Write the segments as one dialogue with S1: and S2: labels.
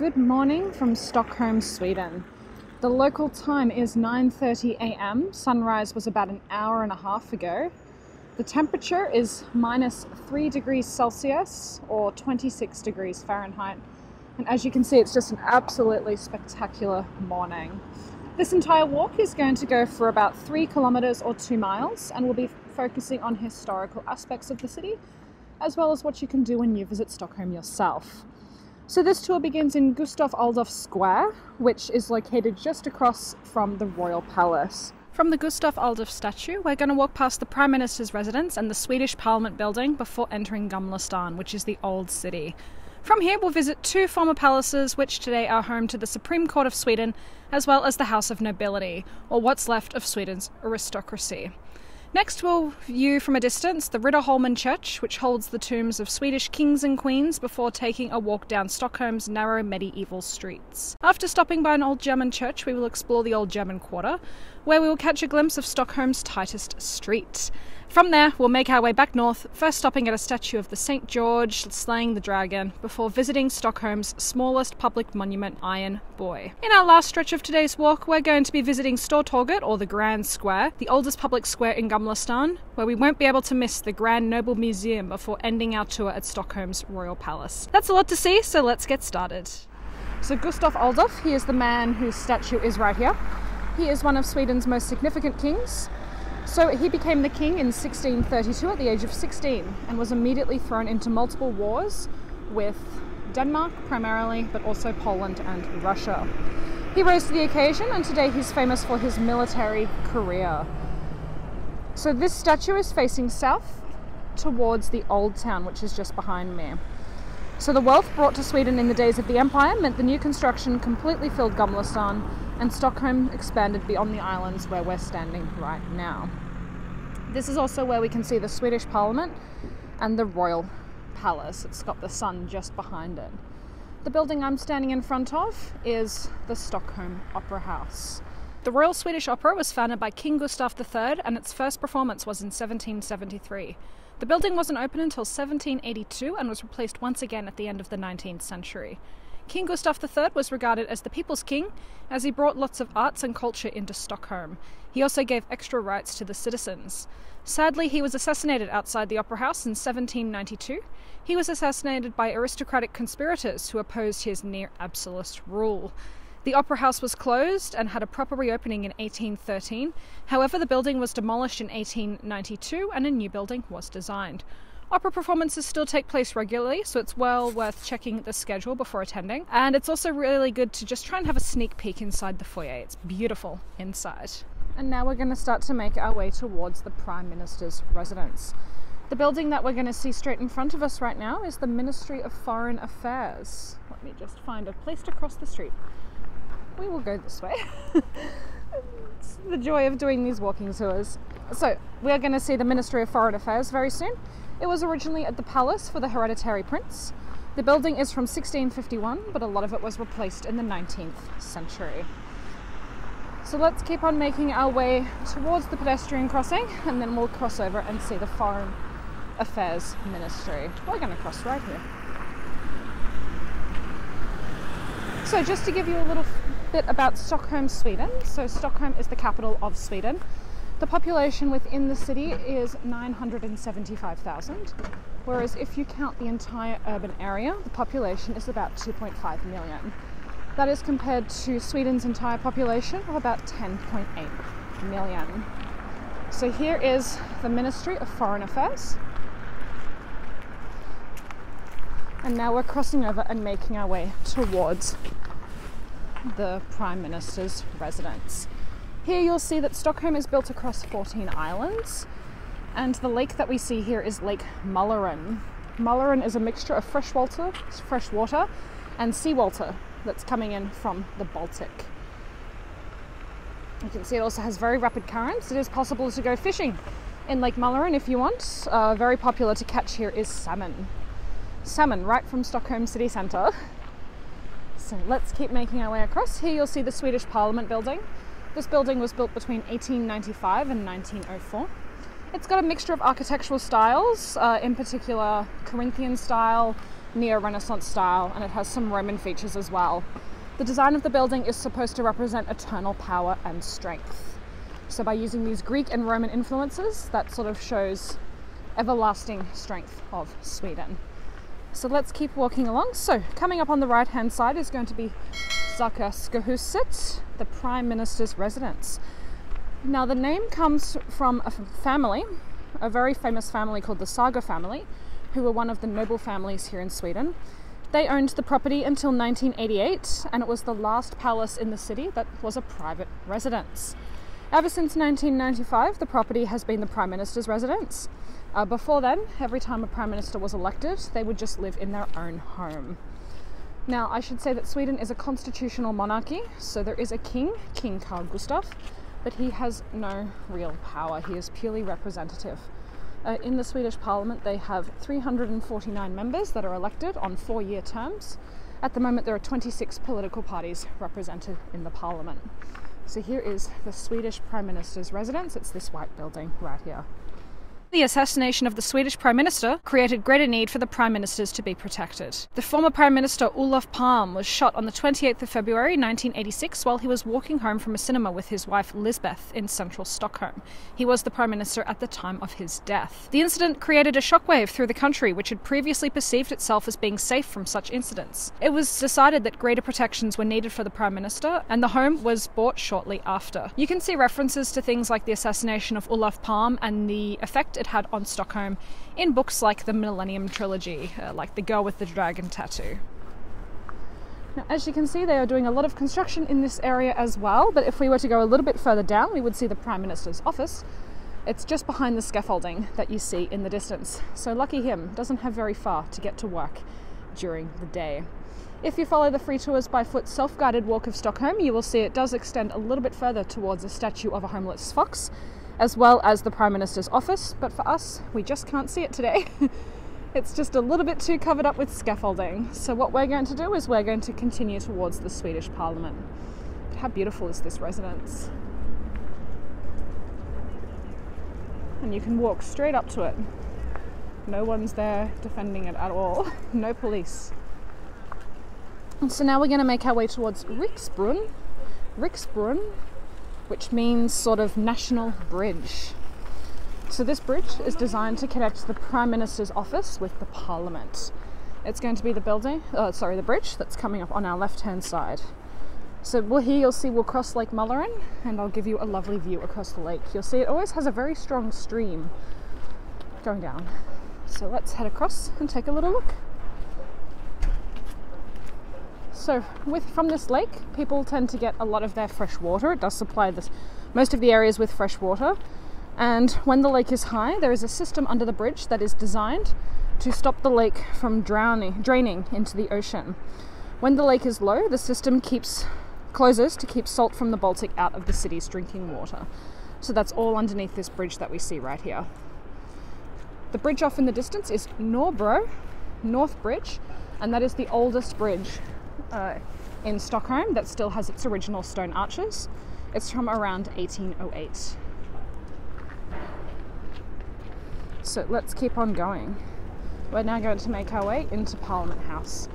S1: Good morning from Stockholm, Sweden. The local time is 9:30 a.m. Sunrise was about an hour and a half ago. The temperature is minus 3 degrees Celsius or 26 degrees Fahrenheit. And as you can see, it's just an absolutely spectacular morning. This entire walk is going to go for about 3 kilometers or 2 miles and we'll be focusing on historical aspects of the city as well as what you can do when you visit Stockholm yourself. So this tour begins in Gustav Adolf Square, which is located just across from the Royal Palace. From the Gustav Adolf statue, we're going to walk past the Prime Minister's residence and the Swedish Parliament building before entering Gamla stan, which is the old city. From here, we'll visit two former palaces, which today are home to the Supreme Court of Sweden, as well as the House of Nobility, or what's left of Sweden's aristocracy. Next, we'll view from a distance the Riddarholmen Church, which holds the tombs of Swedish kings and queens, before taking a walk down Stockholm's narrow medieval streets. After stopping by an old German church, we will explore the old German quarter, where we will catch a glimpse of Stockholm's tightest street. From there, we'll make our way back north, first stopping at a statue of the St. George slaying the dragon, before visiting Stockholm's smallest public monument, Iron Boy. In our last stretch of today's walk, we're going to be visiting Stortorget, or the Grand Square, the oldest public square in Gamla stan, where we won't be able to miss the Grand Nobel Museum before ending our tour at Stockholm's Royal Palace. That's a lot to see, so let's get started. So Gustav Adolf, he is the man whose statue is right here. He is one of Sweden's most significant kings. So he became the king in 1632 at the age of 16 and was immediately thrown into multiple wars with Denmark primarily, but also Poland and Russia. He rose to the occasion and today he's famous for his military career. So this statue is facing south towards the old town, which is just behind me. So the wealth brought to Sweden in the days of the empire meant the new construction completely filled Gamla stan and Stockholm expanded beyond the islands where we're standing right now. This is also where we can see the Swedish Parliament and the Royal Palace. It's got the sun just behind it. The building I'm standing in front of is the Stockholm Opera House. The Royal Swedish Opera was founded by King Gustav III and its first performance was in 1773. The building wasn't open until 1782 and was replaced once again at the end of the 19th century. King Gustav III was regarded as the people's king as he brought lots of arts and culture into Stockholm. He also gave extra rights to the citizens. Sadly, he was assassinated outside the Opera House in 1792. He was assassinated by aristocratic conspirators who opposed his near absolutist rule. The Opera House was closed and had a proper reopening in 1813. However, the building was demolished in 1892 and a new building was designed. Opera performances still take place regularly, so it's well worth checking the schedule before attending. And it's also really good to just try and have a sneak peek inside the foyer. It's beautiful inside. And now we're going to start to make our way towards the Prime Minister's residence. The building that we're going to see straight in front of us right now is the Ministry of Foreign Affairs. Let me just find a place to cross the street. We will go this way. it's the joy of doing these walking tours. So, we're going to see the Ministry of Foreign Affairs very soon. It was originally at the palace for the hereditary prince. The building is from 1651, but a lot of it was replaced in the 19th century. So let's keep on making our way towards the pedestrian crossing and then we'll cross over and see the Foreign Affairs Ministry. We're going to cross right here. So, just to give you a little bit about Stockholm, Sweden. So, Stockholm is the capital of Sweden. The population within the city is 975,000, whereas if you count the entire urban area, the population is about 2.5 million. That is compared to Sweden's entire population of about 10.8 million. So here is the Ministry of Foreign Affairs. And now we're crossing over and making our way towards the Prime Minister's residence. Here you'll see that Stockholm is built across 14 islands, and the lake that we see here is Lake Mälaren. Mälaren is a mixture of fresh water, fresh water and seawater that's coming in from the Baltic. You can see it also has very rapid currents. It is possible to go fishing in Lake Mälaren if you want. Uh, very popular to catch here is salmon. Salmon right from Stockholm city centre. So let's keep making our way across. Here you'll see the Swedish Parliament building. This building was built between 1895 and 1904. It's got a mixture of architectural styles, uh, in particular Corinthian style, neo Renaissance style and it has some Roman features as well. The design of the building is supposed to represent eternal power and strength. So, by using these Greek and Roman influences, that sort of shows everlasting strength of Sweden. So, let's keep walking along. So, coming up on the right hand side is going to be Sager the Prime Minister's residence. Now, the name comes from a family, a very famous family called the Sager family, who were one of the noble families here in Sweden. They owned the property until 1988, and it was the last palace in the city that was a private residence. Ever since 1995, the property has been the Prime Minister's residence. Uh, before then, every time a Prime Minister was elected, they would just live in their own home. Now, I should say that Sweden is a constitutional monarchy, so there is a king, King Carl Gustaf, but he has no real power. He is purely representative. Uh, in the Swedish parliament, they have 349 members that are elected on four year terms. At the moment, there are 26 political parties represented in the parliament. So here is the Swedish Prime Minister's residence. It's this white building right here. The assassination of the Swedish Prime Minister created greater need for the Prime Ministers to be protected. The former Prime Minister Olof Palme was shot on the 28th of February 1986 while he was walking home from a cinema with his wife Lisbeth in central Stockholm. He was the Prime Minister at the time of his death. The incident created a shockwave through the country, which had previously perceived itself as being safe from such incidents. It was decided that greater protections were needed for the Prime Minister, and the home was bought shortly after. You can see references to things like the assassination of Olof Palme and the effect it had on Stockholm in books like the Millennium Trilogy, uh, like The Girl with the Dragon Tattoo. Now, as you can see, they are doing a lot of construction in this area as well, but if we were to go a little bit further down, we would see the Prime Minister's office. It's just behind the scaffolding that you see in the distance. So, lucky him, doesn't have very far to get to work during the day. If you follow the free tours by foot self guided walk of Stockholm, you will see it does extend a little bit further towards a statue of a homeless fox as well as the Prime Minister's office, but for us, we just can't see it today. it's just a little bit too covered up with scaffolding. So, what we're going to do is we're going to continue towards the Swedish Parliament. How beautiful is this residence? And you can walk straight up to it. No one's there defending it at all, no police. And so now we're going to make our way towards Riksbron. Riksbron which means sort of national bridge. So, this bridge is designed to connect the Prime Minister's office with the Parliament. It's going to be the building, uh, sorry, the bridge that's coming up on our left hand side. So, well, here you'll see we'll cross Lake Mälaren and I'll give you a lovely view across the lake. You'll see it always has a very strong stream going down. So, let's head across and take a little look. So, with from this lake, people tend to get a lot of their fresh water. It does supply this most of the areas with fresh water. And when the lake is high, there is a system under the bridge that is designed to stop the lake from drowning, draining into the ocean. When the lake is low, the system keeps closes to keep salt from the Baltic out of the city's drinking water. So that's all underneath this bridge that we see right here. The bridge off in the distance is Norrbro, North Bridge, and that is the oldest bridge uh, in Stockholm that still has its original stone arches. It's from around 1808. So let's keep on going. We're now going to make our way into Parliament House.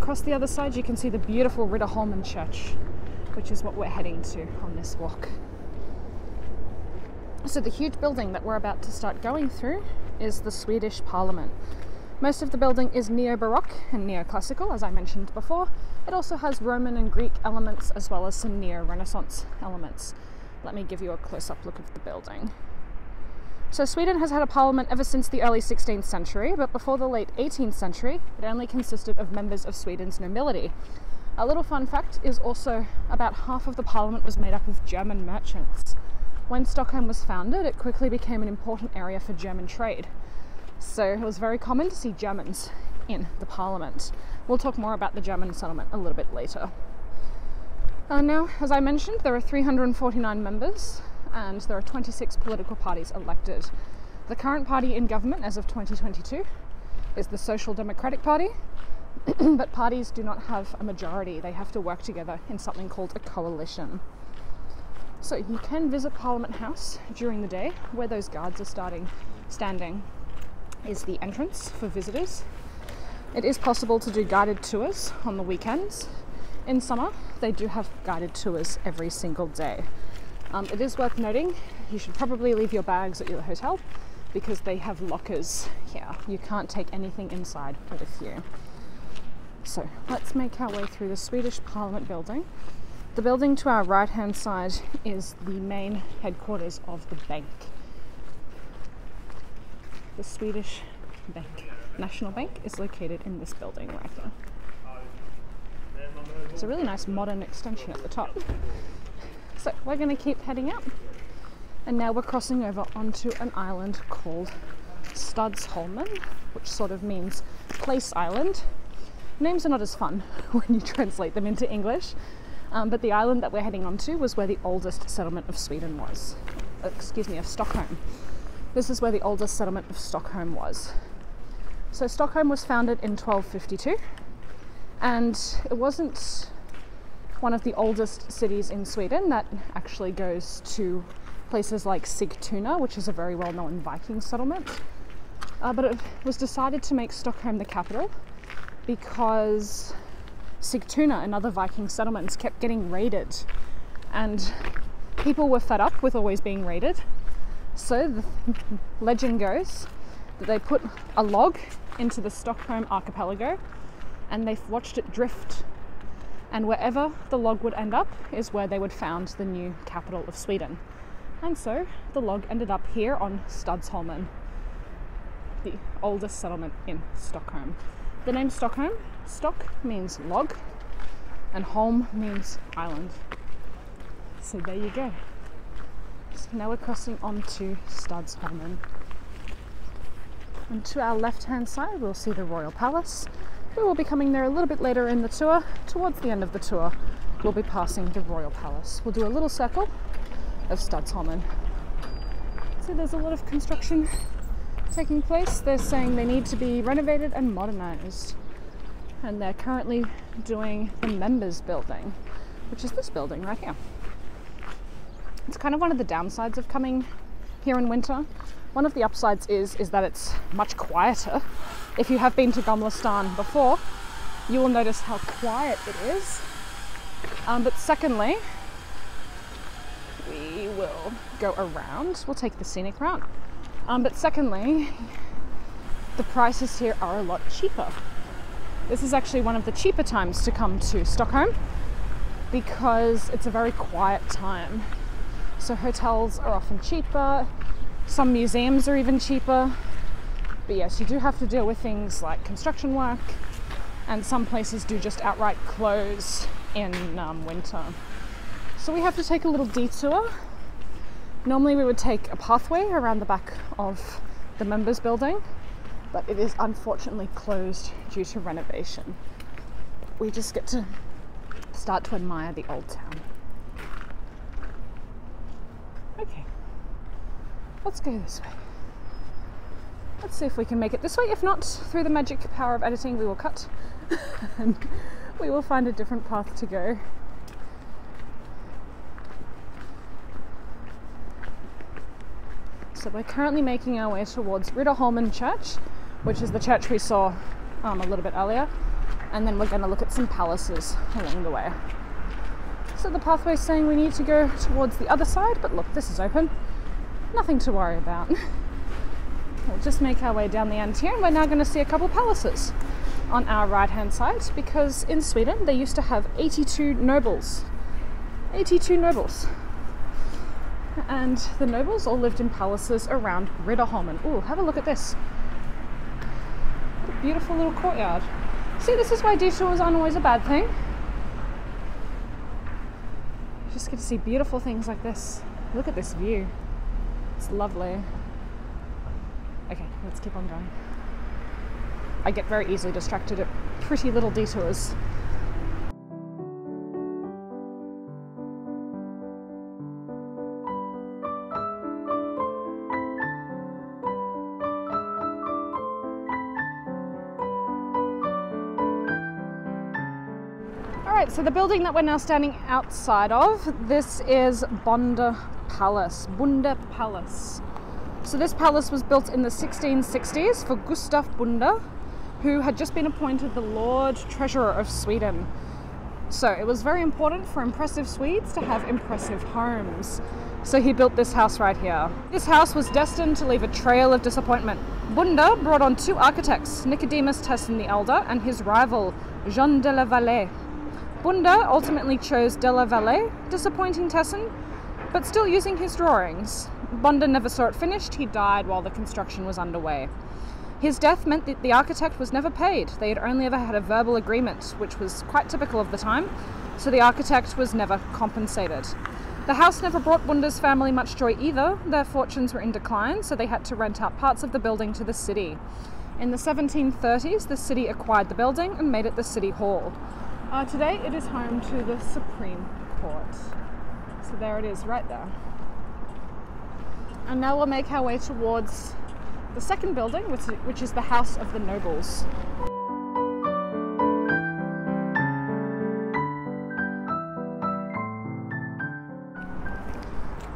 S1: Across the other side, you can see the beautiful Riddarholmen Church, which is what we're heading to on this walk. So, the huge building that we're about to start going through is the Swedish Parliament. Most of the building is neo Baroque and neoclassical, as I mentioned before. It also has Roman and Greek elements as well as some neo Renaissance elements. Let me give you a close up look of the building. So, Sweden has had a parliament ever since the early 16th century, but before the late 18th century, it only consisted of members of Sweden's nobility. A little fun fact is also about half of the parliament was made up of German merchants. When Stockholm was founded, it quickly became an important area for German trade. So it was very common to see Germans in the parliament. We'll talk more about the German settlement a little bit later. Uh, now, as I mentioned, there are 349 members and there are 26 political parties elected. The current party in government as of 2022 is the Social Democratic Party, but parties do not have a majority, they have to work together in something called a coalition. So you can visit Parliament House during the day where those guards are starting standing is the entrance for visitors. It is possible to do guided tours on the weekends. In summer, they do have guided tours every single day. Um, it is worth noting you should probably leave your bags at your hotel because they have lockers here. You can't take anything inside with you. So let's make our way through the Swedish Parliament building. The building to our right hand side is the main headquarters of the bank. The Swedish Bank, National Bank, is located in this building right here. It's a really nice modern extension at the top. So we're going to keep heading up, and now we're crossing over onto an island called Stadsholmen, which sort of means place island. Names are not as fun when you translate them into English, um, but the island that we're heading onto was where the oldest settlement of Sweden was. Excuse me, of Stockholm. This is where the oldest settlement of Stockholm was. So Stockholm was founded in 1252, and it wasn't one of the oldest cities in Sweden that actually goes to places like Sigtuna, which is a very well known Viking settlement. Uh, but it was decided to make Stockholm the capital because Sigtuna and other Viking settlements kept getting raided, and people were fed up with always being raided. So the legend goes that they put a log into the Stockholm archipelago and they watched it drift. And wherever the log would end up is where they would found the new capital of Sweden. And so the log ended up here on Stadsholmen, the oldest settlement in Stockholm. The name Stockholm, stock means log, and holm means island. So there you go. So now we're crossing onto Stadsholmen. And to our left hand side, we'll see the Royal Palace. We will be coming there a little bit later in the tour. Towards the end of the tour, we'll be passing the Royal Palace. We'll do a little circle of Stadsholmen. So there's a lot of construction taking place. They're saying they need to be renovated and modernized. And they're currently doing the members building, which is this building right here. It's kind of one of the downsides of coming here in winter. One of the upsides is is that it's much quieter. If you have been to Gamla stan before, you will notice how quiet it is. Um, but secondly, we will go around. We'll take the scenic route. Um, but secondly, the prices here are a lot cheaper. This is actually one of the cheaper times to come to Stockholm because it's a very quiet time. So hotels are often cheaper, some museums are even cheaper. But yes, you do have to deal with things like construction work, and some places do just outright close in um, winter. So we have to take a little detour. Normally, we would take a pathway around the back of the members building, but it is unfortunately closed due to renovation. We just get to start to admire the old town. Okay, let's go this way. Let's see if we can make it this way. If not, through the magic power of editing, we will cut and we will find a different path to go. So we're currently making our way towards Riddarholmen Church, which is the church we saw um, a little bit earlier, and then we're going to look at some palaces along the way. So the pathway is saying we need to go towards the other side, but look, this is open. Nothing to worry about. we'll just make our way down the end here, and we're now going to see a couple palaces on our right hand side because in Sweden they used to have 82 nobles. 82 nobles. And the nobles all lived in palaces around Riddarholmen. Oh, have a look at this. What a beautiful little courtyard. See, this is why detours aren't always a bad thing. You just get to see beautiful things like this. Look at this view. It's lovely. Okay, let's keep on going. I get very easily distracted at pretty little detours. Alright, so the building that we're now standing outside of, this is Bonde Palace. Bonde Palace. So this palace was built in the 1660s for Gustav Bonde, who had just been appointed the Lord Treasurer of Sweden. So it was very important for impressive Swedes to have impressive homes. So he built this house right here. This house was destined to leave a trail of disappointment. Bonde brought on two architects, Nicodemus Tessin the Elder and his rival, Jean de la Vallée. Bonde ultimately chose de la Vallée, disappointing Tessin, but still using his drawings. Bonde never saw it finished, he died while the construction was underway. His death meant that the architect was never paid. They had only ever had a verbal agreement, which was quite typical of the time, so the architect was never compensated. The house never brought Bonde's family much joy either. Their fortunes were in decline, so they had to rent out parts of the building to the city. In the 1730s, the city acquired the building and made it the City Hall. Uh, today, it is home to the Supreme Court. So there it is, right there. And now we'll make our way towards the second building, which, which is the House of the Nobles.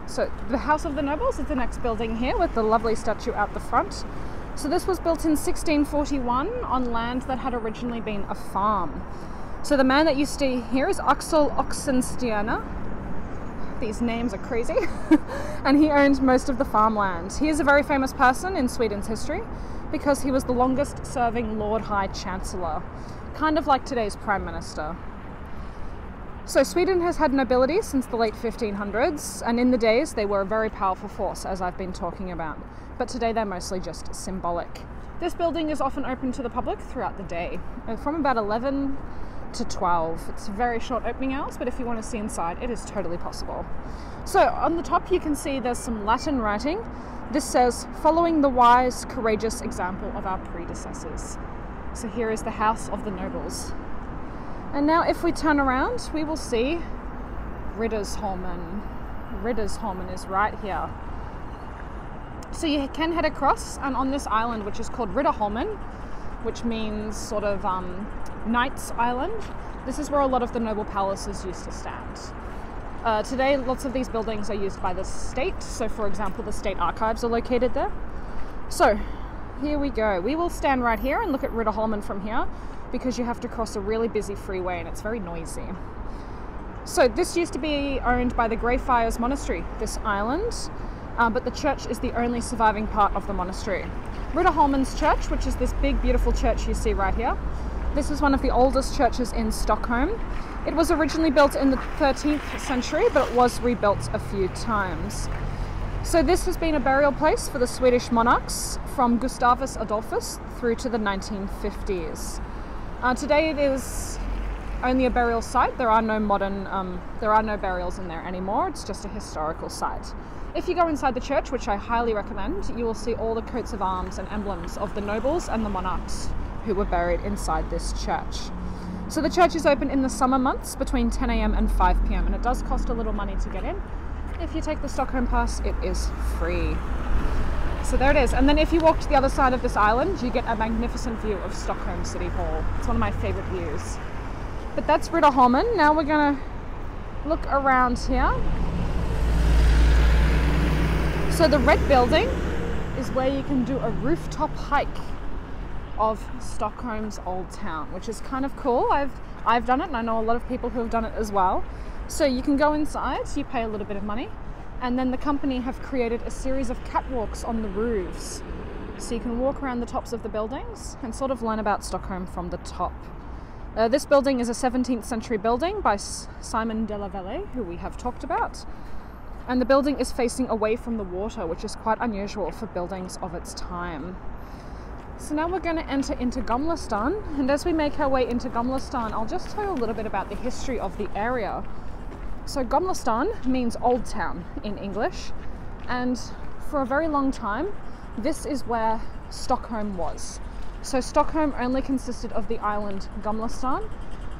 S1: So the House of the Nobles is the next building here with the lovely statue out the front. So this was built in 1641 on land that had originally been a farm. So the man that you see here is Axel Oxenstierna. These names are crazy. and he owned most of the farmland. He is a very famous person in Sweden's history because he was the longest serving Lord High Chancellor, kind of like today's Prime Minister. So, Sweden has had nobility since the late 1500s, and in the days they were a very powerful force, as I've been talking about. But today they're mostly just symbolic. This building is often open to the public throughout the day, uh, from about 11 to 12. It's very short opening hours, but if you want to see inside, it is totally possible. So, on the top, you can see there's some Latin writing. This says, following the wise, courageous example of our predecessors. So, here is the House of the Nobles. And now if we turn around, we will see Riddarholmen. Riddarholmen is right here. So you can head across and on this island, which is called Riddarholmen, which means sort of um, Knights Island, this is where a lot of the noble palaces used to stand. Uh, today, lots of these buildings are used by the state. So, for example, the state archives are located there. So, here we go. We will stand right here and look at Riddarholmen from here because you have to cross a really busy freeway and it's very noisy. So, this used to be owned by the Greyfriars Monastery, this island, uh, but the church is the only surviving part of the monastery. Riddarholmen's Church, which is this big, beautiful church you see right here, this is one of the oldest churches in Stockholm. It was originally built in the 13th century, but it was rebuilt a few times. So, this has been a burial place for the Swedish monarchs from Gustavus Adolphus through to the 1950s. Uh, today it is only a burial site. There are no modern, um, there are no burials in there anymore. It's just a historical site. If you go inside the church, which I highly recommend, you will see all the coats of arms and emblems of the nobles and the monarchs who were buried inside this church. So the church is open in the summer months between 10 a.m. and 5 p.m. and it does cost a little money to get in. If you take the Stockholm Pass, it is free. So there it is. And then if you walk to the other side of this island, you get a magnificent view of Stockholm City Hall. It's one of my favorite views. But that's Riddarholmen. Now we're to look around here. So the red building is where you can do a rooftop hike of Stockholm's old town, which is kind of cool. I've I've done it and I know a lot of people who have done it as well. So you can go inside, you pay a little bit of money, and then the company have created a series of catwalks on the roofs. So you can walk around the tops of the buildings and sort of learn about Stockholm from the top. Uh, this building is a 17th century building by Simon de la Vallée, who we have talked about. And the building is facing away from the water, which is quite unusual for buildings of its time. So now we're going to enter into Gamla stan, and as we make our way into Gamla stan, I'll just tell you a little bit about the history of the area. So Gamla stan means old town in English, and for a very long time, this is where Stockholm was. So Stockholm only consisted of the island Gamla stan.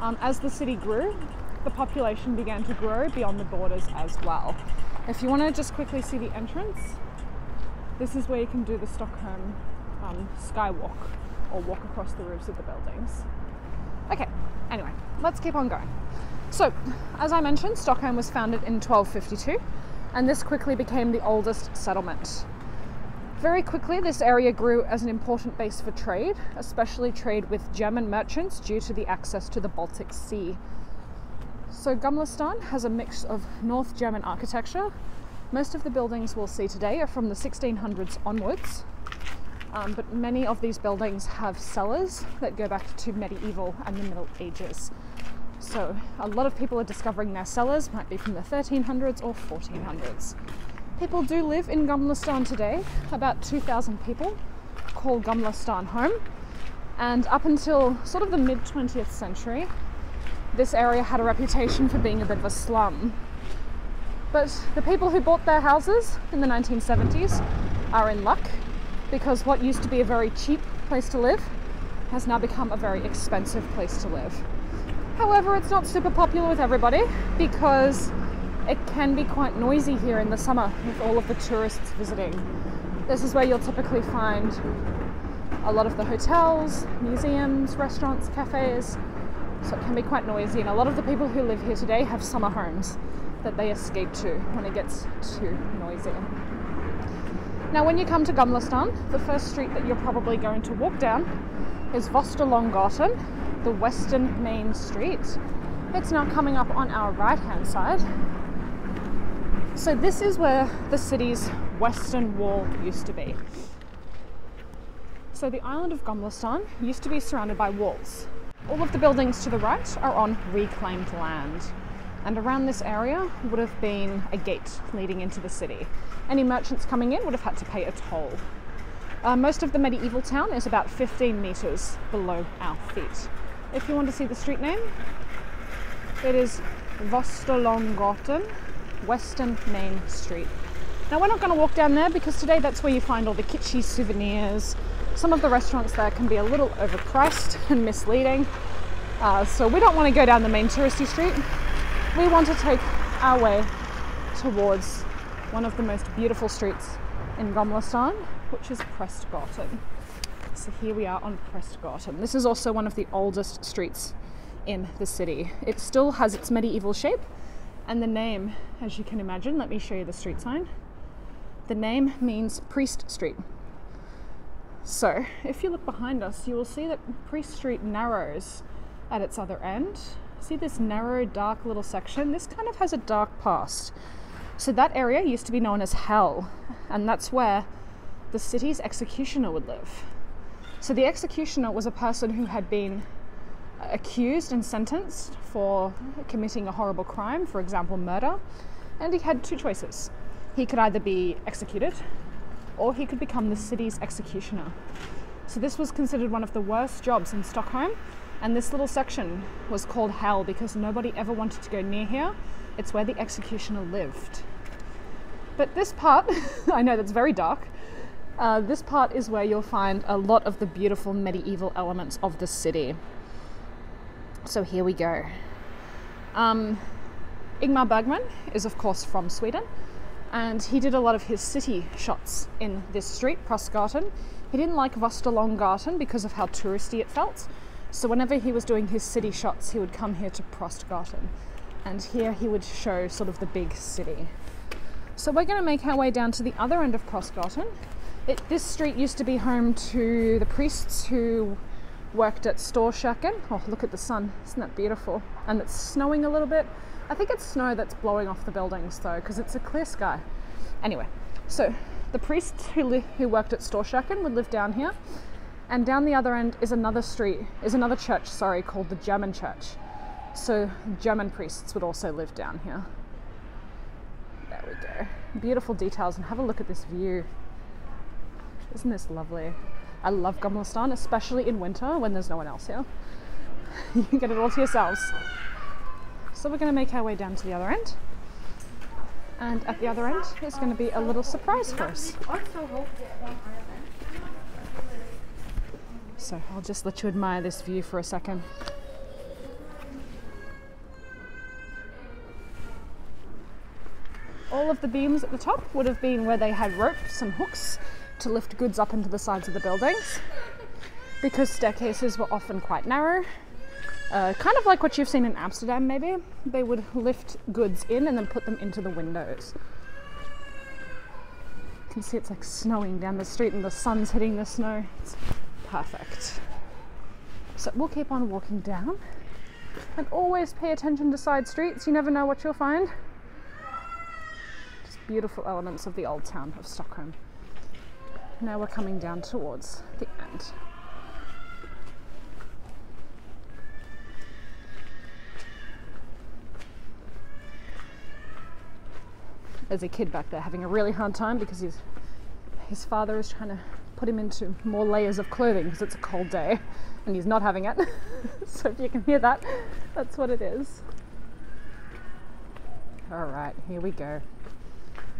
S1: Um, as the city grew, the population began to grow beyond the borders as well. If you want to just quickly see the entrance, this is where you can do the Stockholm um, skywalk or walk across the roofs of the buildings. Okay, anyway, let's keep on going. So, as I mentioned, Stockholm was founded in 1252, and this quickly became the oldest settlement. Very quickly, this area grew as an important base for trade, especially trade with German merchants due to the access to the Baltic Sea. So, Gamla stan has a mix of North German architecture. Most of the buildings we'll see today are from the 1600s onwards, um, but many of these buildings have cellars that go back to medieval and the Middle Ages. So, a lot of people are discovering their cellars, might be from the 1300s or 1400s. People do live in Gamla stan today, about 2,000 people call Gamla stan home. And up until sort of the mid 20th century, this area had a reputation for being a bit of a slum. But the people who bought their houses in the 1970s are in luck because what used to be a very cheap place to live has now become a very expensive place to live. However, it's not super popular with everybody because it can be quite noisy here in the summer with all of the tourists visiting. This is where you'll typically find a lot of the hotels, museums, restaurants, cafes. So it can be quite noisy, and a lot of the people who live here today have summer homes that they escape to when it gets too noisy. Now, when you come to Gamla stan, the first street that you're probably going to walk down is Västerlånggatan, the western main street. It's now coming up on our right hand side, so, this is where the city's western wall used to be. So, the island of Gamla stan used to be surrounded by walls. All of the buildings to the right are on reclaimed land, and around this area would have been a gate leading into the city. Any merchants coming in would have had to pay a toll. Uh, most of the medieval town is about 15 metres below our feet. If you want to see the street name, it is Västerlånggatan Western Main Street. Now, we're not going to walk down there because today that's where you find all the kitschy souvenirs. Some of the restaurants there can be a little overpriced and misleading. Uh, so, we don't want to go down the main touristy street. We want to take our way towards one of the most beautiful streets in Gamla stan, which is Prästgatan. So, here we are on Prästgatan. This is also one of the oldest streets in the city. It still has its medieval shape and the name, as you can imagine, let me show you the street sign. The name means Priest Street. So, if you look behind us, you will see that Priest Street narrows at its other end. See this narrow, dark little section? This kind of has a dark past. So, that area used to be known as Hell, and that's where the city's executioner would live. So, the executioner was a person who had been accused and sentenced for committing a horrible crime, for example, murder, and he had two choices. He could either be executed or he could become the city's executioner. So, this was considered one of the worst jobs in Stockholm, and this little section was called Hell because nobody ever wanted to go near here. It's where the executioner lived. But this part, I know that's very dark. Uh, this part is where you'll find a lot of the beautiful medieval elements of the city. So here we go. Um, Ingmar Bergman is, of course, from Sweden, and he did a lot of his city shots in this street, Prästgatan. He didn't like Västerlånggatan because of how touristy it felt. So whenever he was doing his city shots, he would come here to Prästgatan. and here he would show sort of the big city. So we're going to make our way down to the other end of Prästgatan. It, this street used to be home to the priests who worked at Storkyrkan. Oh, look at the sun. Isn't that beautiful? And it's snowing a little bit. I think it's snow that's blowing off the buildings though, because it's a clear sky. Anyway, so the priests who, who worked at Storkyrkan would live down here. And down the other end is another street, is another church, sorry, called the German church. So German priests would also live down here. There we go. Beautiful details, and have a look at this view. Isn't this lovely? I love Gamla stan, especially in winter when there's no one else here. you can get it all to yourselves. So we're going to make our way down to the other end. And at the other end is going to be a little surprise for us. So I'll just let you admire this view for a second. All of the beams at the top would have been where they had ropes and hooks to lift goods up into the sides of the buildings because staircases were often quite narrow. Uh, kind of like what you've seen in Amsterdam, maybe. They would lift goods in and then put them into the windows. You can see it's like snowing down the street and the sun's hitting the snow. It's perfect. So we'll keep on walking down and always pay attention to side streets. You never know what you'll find. Just beautiful elements of the old town of Stockholm. Now we're coming down towards the end. There's a kid back there having a really hard time because his his father is trying to put him into more layers of clothing because it's a cold day and he's not having it. so if you can hear that, that's what it is. All right, here we go.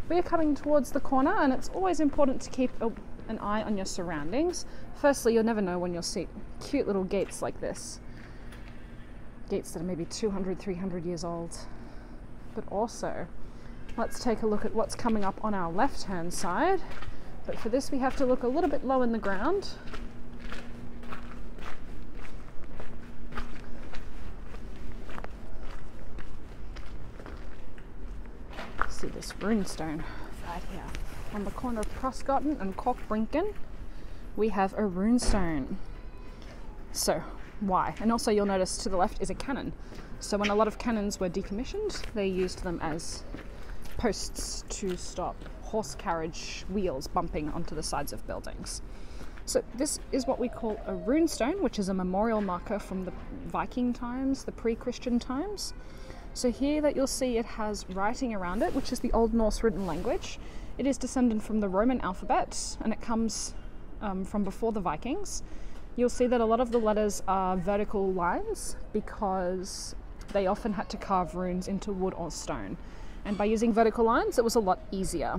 S1: We are coming towards the corner, and it's always important to keep a, an eye on your surroundings. Firstly, you'll never know when you'll see cute little gates like this. Gates that are maybe 200, 300 years old. But also, let's take a look at what's coming up on our left hand side. But for this, we have to look a little bit low in the ground see this runestone right here. On the corner of Prästgatan and Kåkbrinken, we have a runestone. So, why? And also, you'll notice to the left is a cannon. So, when a lot of cannons were decommissioned, they used them as posts to stop horse carriage wheels bumping onto the sides of buildings. So, this is what we call a runestone, which is a memorial marker from the Viking times, the pre Christian times. So here that you'll see it has writing around it, which is the Old Norse written language. It is descended from the Roman alphabet and it comes um, from before the Vikings. You'll see that a lot of the letters are vertical lines because they often had to carve runes into wood or stone. And by using vertical lines, it was a lot easier.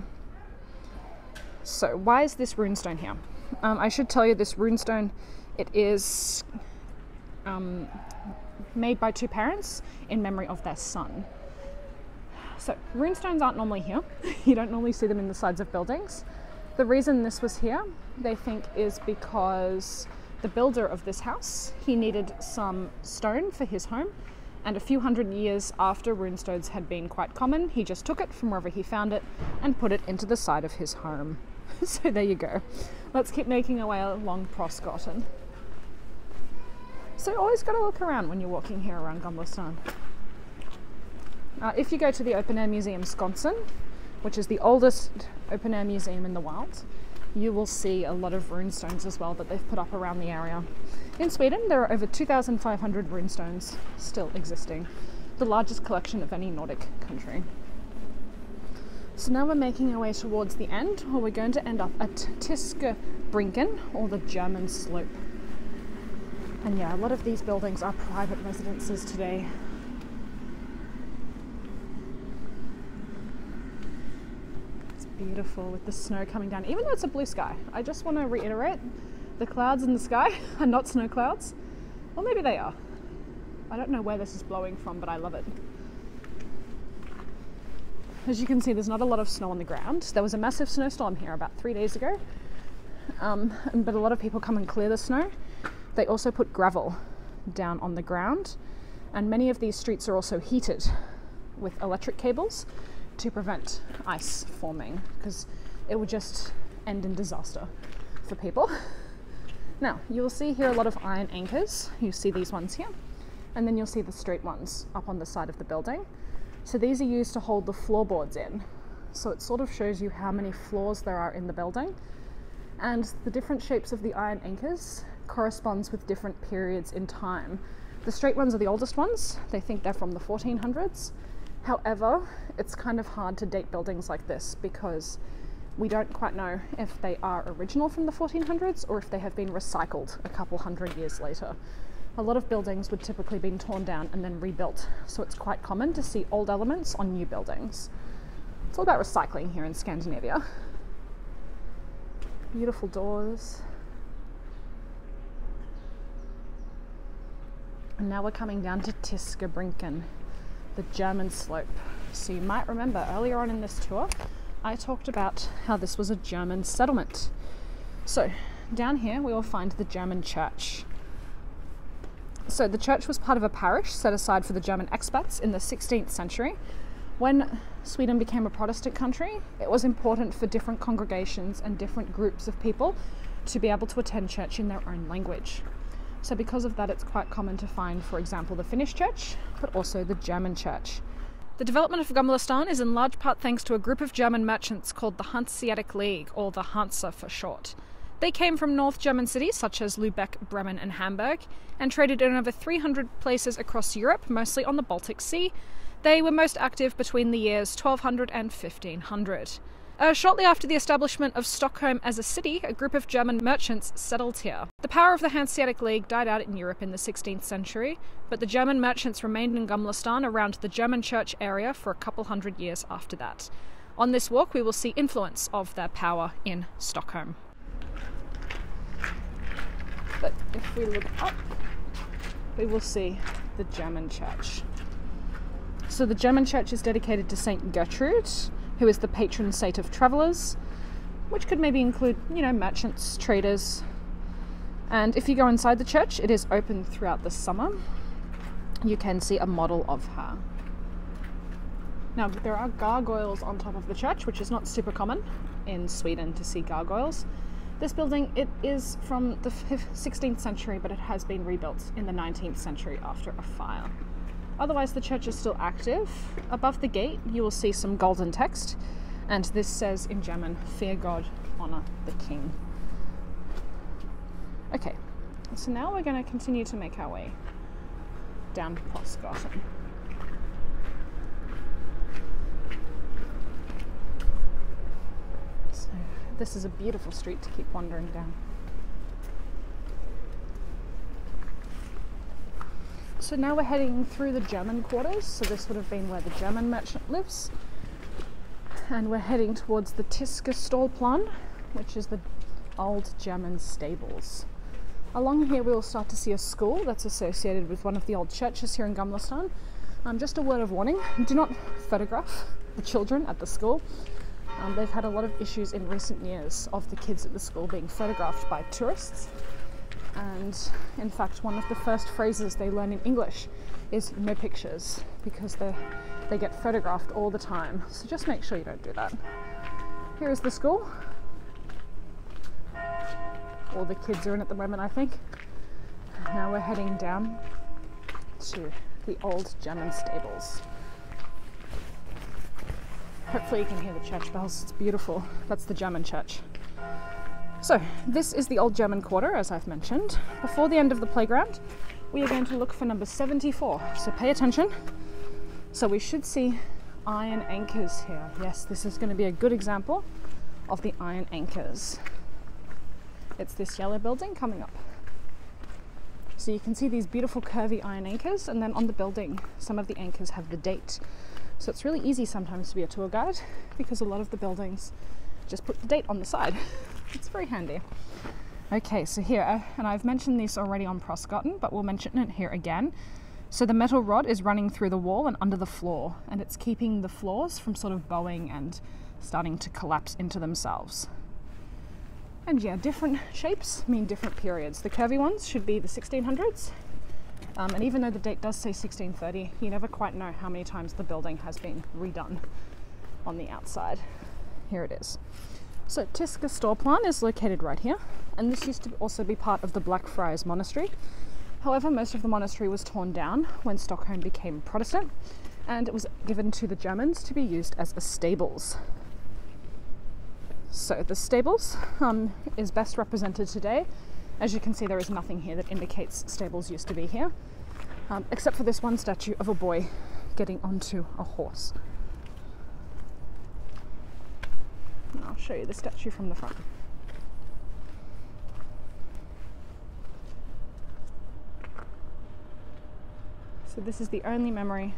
S1: So, why is this runestone here? Um, I should tell you this runestone, it is um, made by two parents in memory of their son. So, runestones aren't normally here. you don't normally see them in the sides of buildings. The reason this was here, they think, is because the builder of this house, he needed some stone for his home, and a few hundred years after runestones had been quite common, he just took it from wherever he found it and put it into the side of his home. so there you go. Let's keep making our way along Prästgatan. So always got to look around when you're walking here around Gamla stan. Uh, if you go to the Open Air Museum Skansen, which is the oldest open air museum in the world, you will see a lot of runestones as well that they've put up around the area. In Sweden, there are over 2,500 runestones still existing, the largest collection of any Nordic country. So now we're making our way towards the end, where we're going to end up at Tyska Brinken, or the German slope. And yeah, a lot of these buildings are private residences today. It's beautiful with the snow coming down, even though it's a blue sky. I just want to reiterate the clouds in the sky are not snow clouds. Or maybe they are. I don't know where this is blowing from, but I love it. As you can see, there's not a lot of snow on the ground. There was a massive snowstorm here about three days ago, um, but a lot of people come and clear the snow they also put gravel down on the ground, and many of these streets are also heated with electric cables to prevent ice forming because it would just end in disaster for people. Now, you'll see here a lot of iron anchors. You see these ones here, and then you'll see the straight ones up on the side of the building. So these are used to hold the floorboards in. So it sort of shows you how many floors there are in the building. And the different shapes of the iron anchors corresponds with different periods in time. The straight ones are the oldest ones, they think they're from the 1400s. However, it's kind of hard to date buildings like this because we don't quite know if they are original from the 1400s or if they have been recycled a couple hundred years later. A lot of buildings would typically be torn down and then rebuilt, so it's quite common to see old elements on new buildings. It's all about recycling here in Scandinavia. Beautiful doors. And now we're coming down to Tyska Brinken, the German slope. So you might remember earlier on in this tour, I talked about how this was a German settlement. So down here we will find the German church. So the church was part of a parish set aside for the German expats in the 16th century. When Sweden became a Protestant country, it was important for different congregations and different groups of people to be able to attend church in their own language. So, because of that, it's quite common to find, for example, the Finnish church, but also the German church. The development of Gamla is in large part thanks to a group of German merchants called the Hanseatic League, or the Hansa for short. They came from North German cities such as Lubeck, Bremen, and Hamburg, and traded in over 300 places across Europe, mostly on the Baltic Sea. They were most active between the years 1200 and 1500. Uh, shortly after the establishment of Stockholm as a city, a group of German merchants settled here. The power of the Hanseatic League died out in Europe in the 16th century, but the German merchants remained in Gamla around the German church area for a couple hundred years after that. On this walk, we will see influence of their power in Stockholm. But if we look up, we will see the German church. So the German church is dedicated to Saint Gertrude, who is the patron saint of travellers, which could maybe include, you know, merchants, traders. And if you go inside the church, it is open throughout the summer. You can see a model of her. Now, there are gargoyles on top of the church, which is not super common in Sweden to see gargoyles. This building, it is from the 16th century, but it has been rebuilt in the 19th century after a fire. Otherwise, the church is still active. Above the gate, you will see some golden text, and this says in German, Fear God, honor the King. Okay, so now we're going to continue to make our way down Prästgatan. So, this is a beautiful street to keep wandering down. So now we're heading through the German quarters. So this would have been where the German merchant lives. And we're heading towards the Tyska Stallplan, which is the old German stables. Along here, we will start to see a school that's associated with one of the old churches here in Gamla stan. Um, just a word of warning do not photograph the children at the school. Um, they've had a lot of issues in recent years of the kids at the school being photographed by tourists. And in fact, one of the first phrases they learn in English is no pictures because they they get photographed all the time. So just make sure you don't do that. Here is the school. All the kids are in at the moment, I think. Now we're heading down to the old German stables. Hopefully, you can hear the church bells. It's beautiful. That's the German church. So, this is the Old German Quarter, as I've mentioned. Before the end of the playground, we are going to look for number 74. So, pay attention. So, we should see iron anchors here. Yes, this is going to be a good example of the iron anchors. It's this yellow building coming up. So, you can see these beautiful curvy iron anchors, and then on the building, some of the anchors have the date. So, it's really easy sometimes to be a tour guide because a lot of the buildings just put the date on the side. It's very handy. Okay, so here, uh, and I've mentioned this already on Prästgatan, but we'll mention it here again. So the metal rod is running through the wall and under the floor, and it's keeping the floors from sort of bowing and starting to collapse into themselves. And yeah, different shapes mean different periods. The curvy ones should be the 1600s, um, and even though the date does say 1630, you never quite know how many times the building has been redone on the outside. Here it is. So Tyska Stallplan is located right here, and this used to also be part of the Blackfriars Monastery. However, most of the monastery was torn down when Stockholm became Protestant, and it was given to the Germans to be used as a stables. So the stables um, is best represented today. As you can see, there is nothing here that indicates stables used to be here, um, except for this one statue of a boy getting onto a horse. And I'll show you the statue from the front. So this is the only memory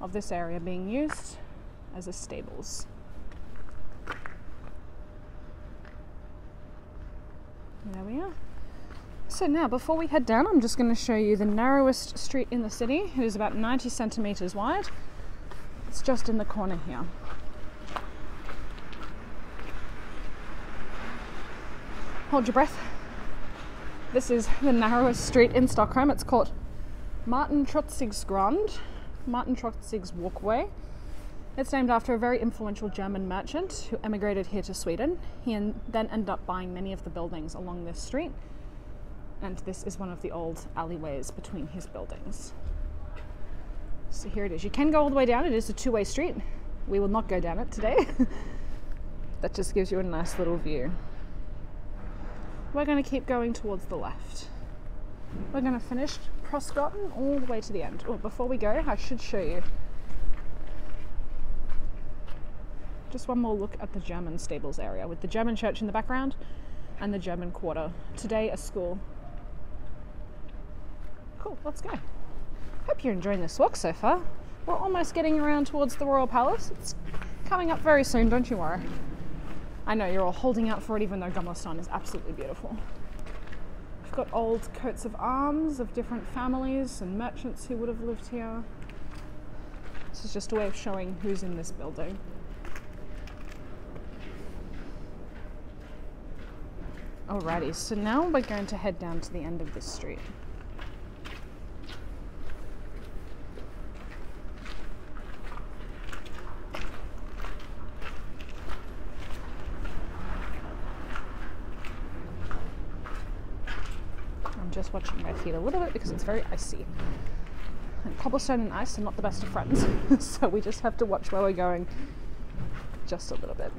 S1: of this area being used as a stables. There we are. So now, before we head down, I'm just going to show you the narrowest street in the city. It is about 90 centimeters wide. It's just in the corner here. hold your breath. This is the narrowest street in Stockholm. It's called Martin Trotzigsgrund, Martin Trotzigs Walkway. It's named after a very influential German merchant who emigrated here to Sweden. He then ended up buying many of the buildings along this street, and this is one of the old alleyways between his buildings. So here it is. You can go all the way down, it is a two way street. We will not go down it today. that just gives you a nice little view. We're going to keep going towards the left. We're going to finish Prästgatan all the way to the end. Oh, before we go, I should show you just one more look at the German stables area with the German church in the background and the German quarter. Today, a school. Cool, let's go. Hope you're enjoying this walk so far. We're almost getting around towards the Royal Palace. It's coming up very soon, don't you worry. I know you're all holding out for it, even though Gamla stan is absolutely beautiful. We've got old coats of arms of different families and merchants who would have lived here. This is just a way of showing who's in this building. Alrighty, so now we're going to head down to the end of this street. I'm just a little bit because it's very icy. And cobblestone and ice are not the best of friends, so we just have to watch where we're going just a little bit.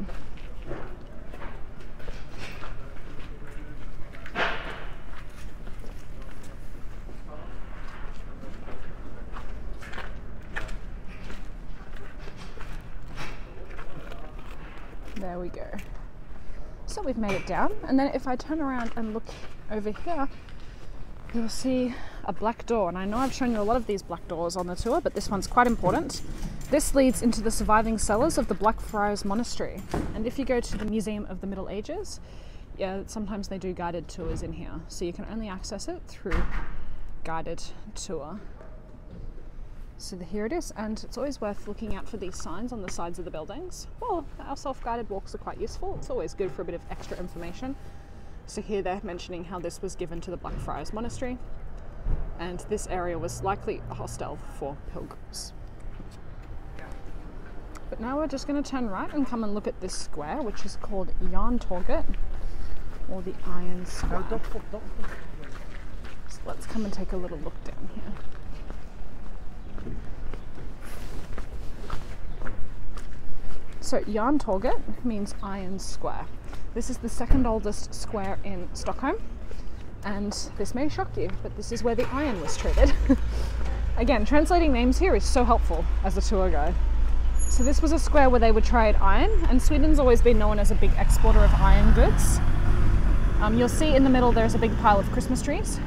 S1: There we go. So we've made it down, and then if I turn around and look over here, you'll see a black door. And I know I've shown you a lot of these black doors on the tour, but this one's quite important. This leads into the surviving cellars of the Blackfriars Monastery. And if you go to the Museum of the Middle Ages, yeah, sometimes they do guided tours in here. So you can only access it through guided tour. So here it is, and it's always worth looking out for these signs on the sides of the buildings. Well, our self-guided walks are quite useful. It's always good for a bit of extra information. So here they're mentioning how this was given to the Blackfriars Monastery, and this area was likely a hostel for pilgrims. But now we're just going to turn right and come and look at this square, which is called Järntorget, or the Iron Square. So let's come and take a little look down here. So Järntorget means Iron Square. This is the second oldest square in Stockholm, and this may shock you, but this is where the iron was traded. Again, translating names here is so helpful as a tour guide. So this was a square where they would trade iron, and Sweden's always been known as a big exporter of iron goods. Um, you'll see in the middle there's a big pile of Christmas trees,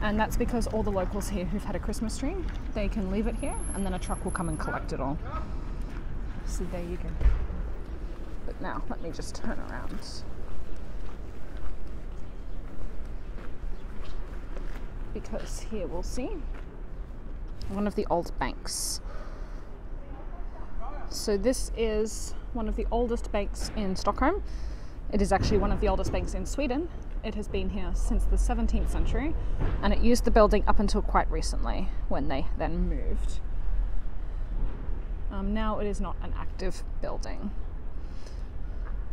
S1: and that's because all the locals here who've had a Christmas tree, they can leave it here, and then a truck will come and collect it all. So there you go. Now, let me just turn around. Because here we'll see one of the old banks. So this is one of the oldest banks in Stockholm. It is actually one of the oldest banks in Sweden. It has been here since the 17th century and it used the building up until quite recently when they then moved. Um, now it is not an active building.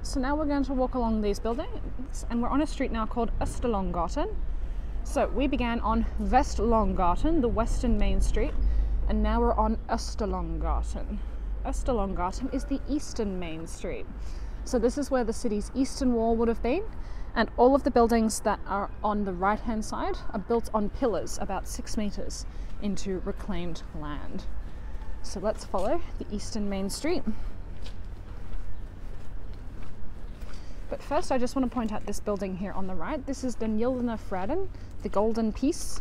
S1: So now we're going to walk along these buildings and we're on a street now called Österlånggatan. So we began on Västerlånggatan, the western main street, and now we're on Österlånggatan. Österlånggatan is the eastern main street. So this is where the city's eastern wall would have been, and all of the buildings that are on the right hand side are built on pillars about six meters into reclaimed land. So let's follow the eastern main street. But first, I just want to point out this building here on the right. This is Den Gyldene Freden, the Golden Peace,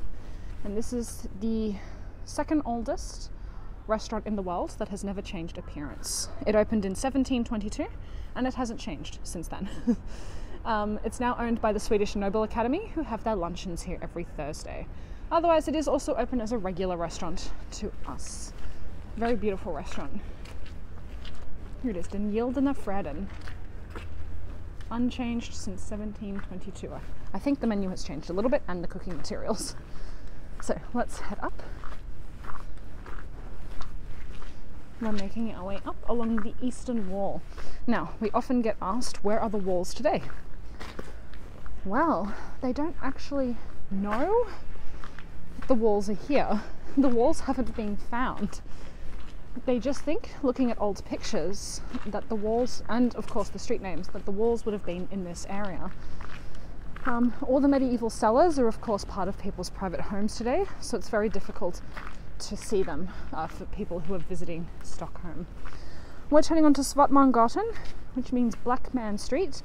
S1: and this is the second oldest restaurant in the world that has never changed appearance. It opened in 1722 and it hasn't changed since then. um, it's now owned by the Swedish Nobel Academy, who have their luncheons here every Thursday. Otherwise, it is also open as a regular restaurant to us. Very beautiful restaurant. Here it is, Den Gyldene Freden. Unchanged since 1722. I think the menu has changed a little bit and the cooking materials. So let's head up. We're making our way up along the eastern wall. Now, we often get asked, where are the walls today? Well, they don't actually know the walls are here. The walls haven't been found. They just think, looking at old pictures, that the walls, and of course the street names, that the walls would have been in this area. Um, all the medieval cellars are, of course, part of people's private homes today, so it's very difficult to see them uh, for people who are visiting Stockholm. We're turning onto Svartmangatan, which means Black Man Street,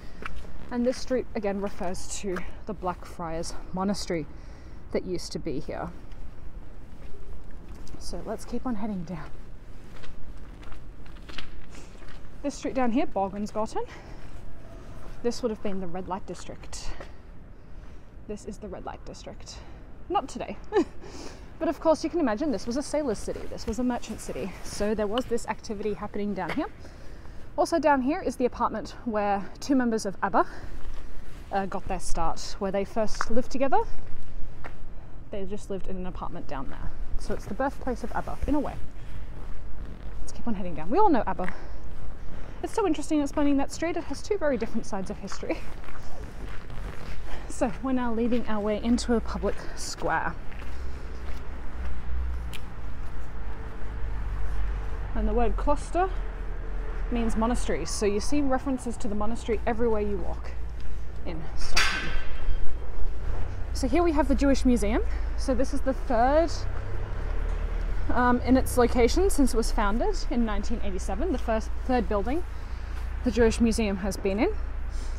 S1: and this street again refers to the Blackfriars Monastery that used to be here. So let's keep on heading down. This street down here, Baggensgatan, this would have been the red light district. This is the red light district. Not today. But of course, you can imagine this was a sailor's city, this was a merchant city. So there was this activity happening down here. Also, down here is the apartment where two members of ABBA uh, got their start, where they first lived together. They just lived in an apartment down there. So it's the birthplace of ABBA, in a way. Let's keep on heading down. We all know ABBA. It's so interesting explaining that street. It has two very different sides of history. So we're now leading our way into a public square. And the word kloster means monastery. So you see references to the monastery everywhere you walk in Stockholm. So here we have the Jewish Museum. So this is the third um, in its location since it was founded in 1987, the first third building the Jewish Museum has been in.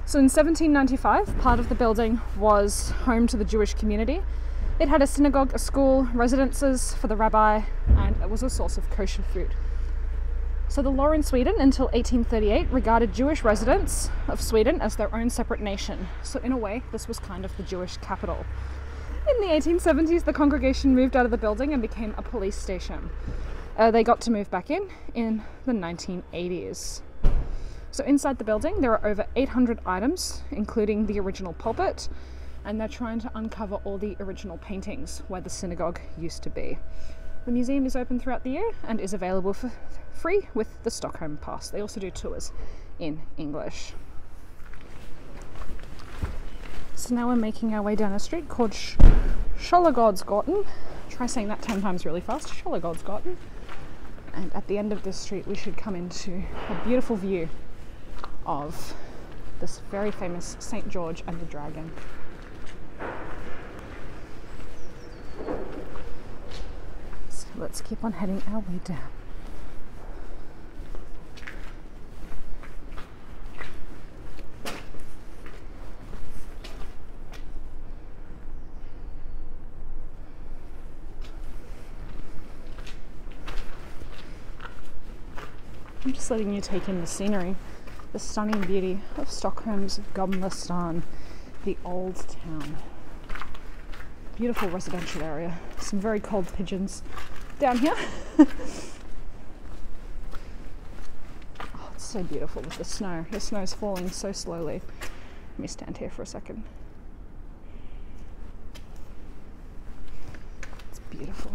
S1: So in 1795, part of the building was home to the Jewish community. It had a synagogue, a school, residences for the rabbi, and it was a source of kosher food. So the law in Sweden until 1838 regarded Jewish residents of Sweden as their own separate nation. So in a way, this was kind of the Jewish capital. In the 1870s, the congregation moved out of the building and became a police station. Uh, they got to move back in in the 1980s. So inside the building, there are over 800 items, including the original pulpit, and they're trying to uncover all the original paintings where the synagogue used to be. The museum is open throughout the year and is available for free with the Stockholm Pass. They also do tours in English. So now we're making our way down a street called Sh- Själagårdsgatan. Try saying that 10 times really fast. Själagårdsgatan. And at the end of this street, we should come into a beautiful view of this very famous St. George and the Dragon. So let's keep on heading our way down. I'm just letting you take in the scenery, the stunning beauty of Stockholm's Gamla the old town. Beautiful residential area, some very cold pigeons down here. oh, it's so beautiful with the snow. The snow's falling so slowly. Let me stand here for a second. It's beautiful.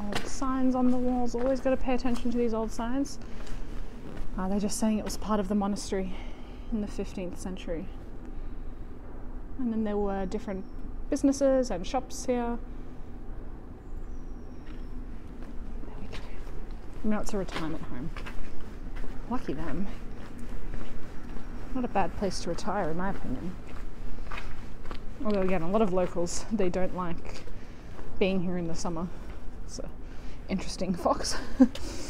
S1: Old signs on the walls. Always got to pay attention to these old signs. Uh, they're just saying it was part of the monastery in the 15th century. And then there were different businesses and shops here. Now it's a retirement home. Lucky them. Not a bad place to retire, in my opinion. Although, again, a lot of locals they don't like being here in the summer. An interesting fox.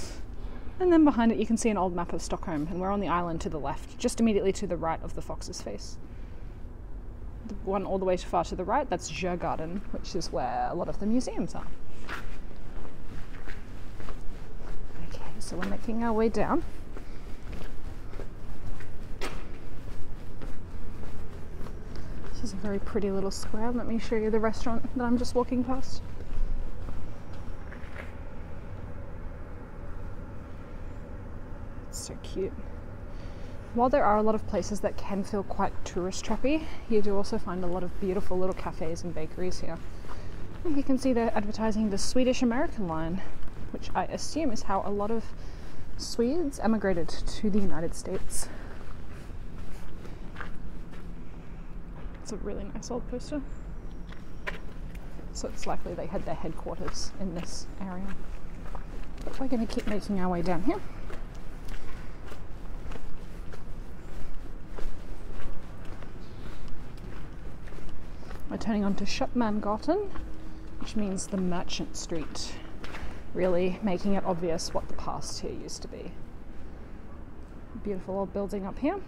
S1: And then behind it, you can see an old map of Stockholm, and we're on the island to the left, just immediately to the right of the fox's face. The one all the way to far to the right, that's Djurgården, which is where a lot of the museums are. Okay, so we're making our way down. This is a very pretty little square. Let me show you the restaurant that I'm just walking past. So cute. while there are a lot of places that can feel quite tourist trappy, you do also find a lot of beautiful little cafes and bakeries here. You can see they're advertising the Swedish American line, which I assume is how a lot of Swedes emigrated to the United States. It's a really nice old poster. So it's likely they had their headquarters in this area. But we're going to keep making our way down here. We're turning onto Köpmangatan, which means the merchant street, really making it obvious what the past here used to be. Beautiful old building up here.